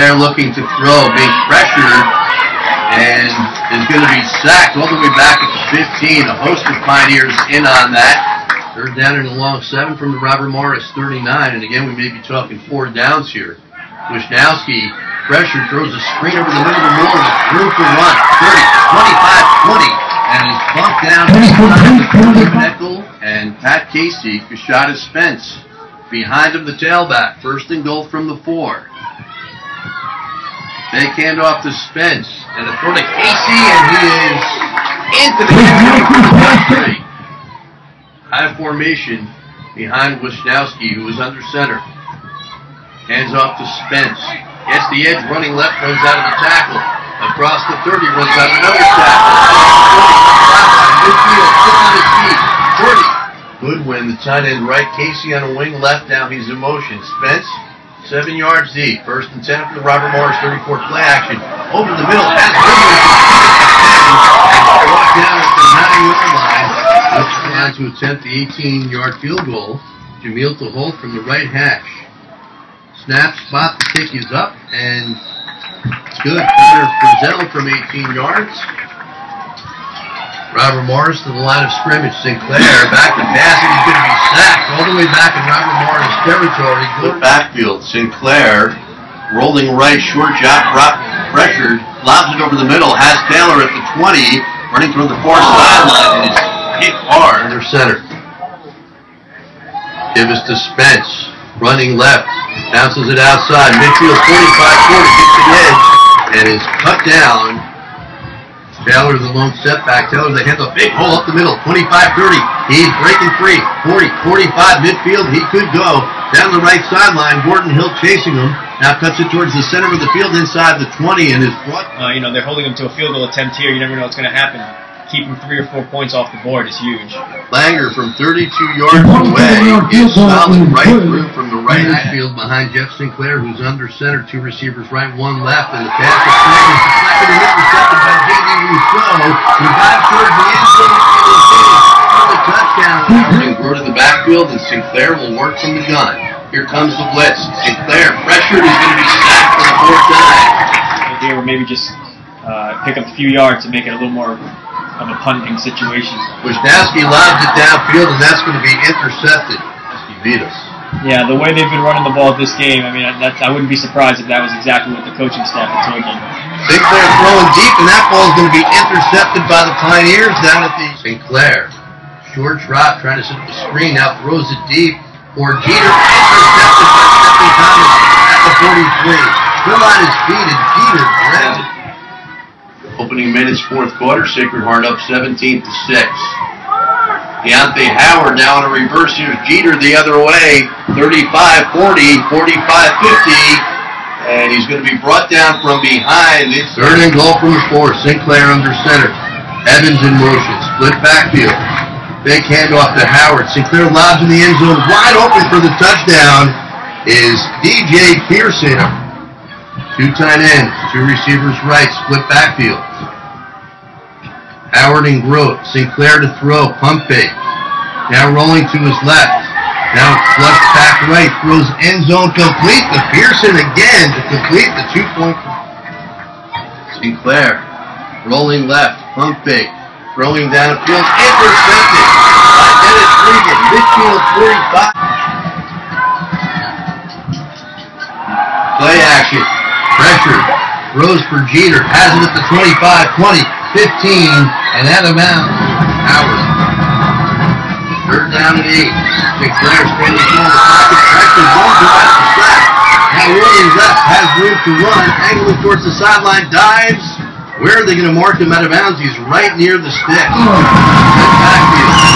Sinclair looking to throw, being pressured, and is going to be sacked all the way back at the 15. A host of Pioneers in on that. Third down and a long seven from the Robert Morris 39, and again we may be talking four downs here. Wisnowski pressure throws a screen over the middle of the middle with room for one. 30, 25, 20, and is bumped down Nickel and Pat Casey, Kashada Spence. Behind him, the tailback. First and goal from the four. Fake handoff to Spence. And a throw to Casey, and he is into the three. High formation behind Wisnowski, who is under center. Hands off to Spence. Gets the edge, running left, runs out of the tackle. Across the 30, runs out another tackle. Midfield, feet. 40. Goodwin, the tight end right. Casey on a wing left. Now he's in motion. Spence, seven yards deep. First and ten for the Robert Morris 34 play action. Over the middle. Goodwin. Walk down the nine yard line. Looks to attempt the 18 yard field goal. Jamil to hold from the right hash. Snap, spot, the kick is up, and good. Connor Frizzell from 18 yards. Robert Morris to the line of scrimmage. Sinclair back to pass, and he's going to be sacked all the way back in Robert Morris territory. Good backfield. Sinclair rolling right, short jump, drop, pressured, lobs it over the middle, has Taylor at the 20, running through the far sideline, and is hit hard. Under center. Give us to Spence. Running left. Bounces it outside. Midfield 45 40. Gets the edge. And is cut down. Taylor the lone setback. Taylor the hands a big hole up the middle. 25 30. He's breaking free. 40 45 midfield. He could go. Down the right sideline. Gordon Hill chasing him. Now cuts it towards the center of the field inside the 20 and is brought. Uh, you know, they're holding him to a field goal attempt here. You never know what's going to happen. Keeping three or four points off the board is huge. Langer from 32 yards away is solid right through from the right field behind Jeff Sinclair, who's under center. Two receivers right, one left, and the pass is connected, deflected and intercepted J.D. Rousseau. He got towards the end zone and is in for the touchdown. Go to the backfield, and Sinclair will work from the gun. Here comes the blitz. Sinclair pressured is going to be sacked for the fourth time. Here, or maybe just uh, pick up a few yards to make it a little more of a punting situation. Wisnowski lobs it downfield, and that's going to be intercepted. He beat us. Yeah, the way they've been running the ball this game, I mean, that, I wouldn't be surprised if that was exactly what the coaching staff had told you. Sinclair throwing deep, and that ball is going to be intercepted by the Pioneers down at the Sinclair. Short drop, trying to set up the screen, now throws it deep for Jeter. Intercepted by Stephanie Thomas at the 43. Still on his feet, and Jeter grabs it. Opening minutes, fourth quarter, Sacred Heart up 17 to 6. Deontay Howard now in a reverse. Here's Jeter the other way. 35 40, 45 50. And he's going to be brought down from behind. It's third and goal from the four. Sinclair under center. Evans in motion. Split backfield. Big handoff to Howard. Sinclair lobs in the end zone. Wide open for the touchdown is DJ Pearson. Two tight ends, two receivers right, split backfield. Howard and Grote. Sinclair to throw. Pump fake. Now rolling to his left. Now flush back right. Throws end zone complete to Pearson again to complete the two point. Sinclair rolling left. Pump fake. Throwing downfield. Intercepted by Dennis Regan. Midfield 45. Play action. Pressure. Rose for Jeter. Has it at the 25, 20, 15, and out of bounds. Howard. Third down and eight. Standing in the pocket. Pressure. Going to out the sack. Now Williams left. Has room to run. Angling towards the sideline. Dives. Where are they going to mark him out of bounds? He's right near the stick. Good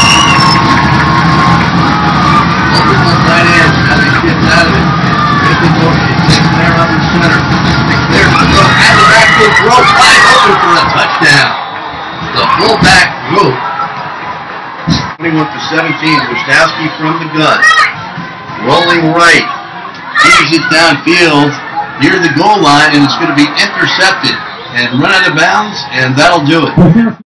The fullback Grote. 21 to 17. Wisnowski from the gun. Rolling right. Keeps it downfield near the goal line, and it's going to be intercepted and run out of bounds, and that'll do it.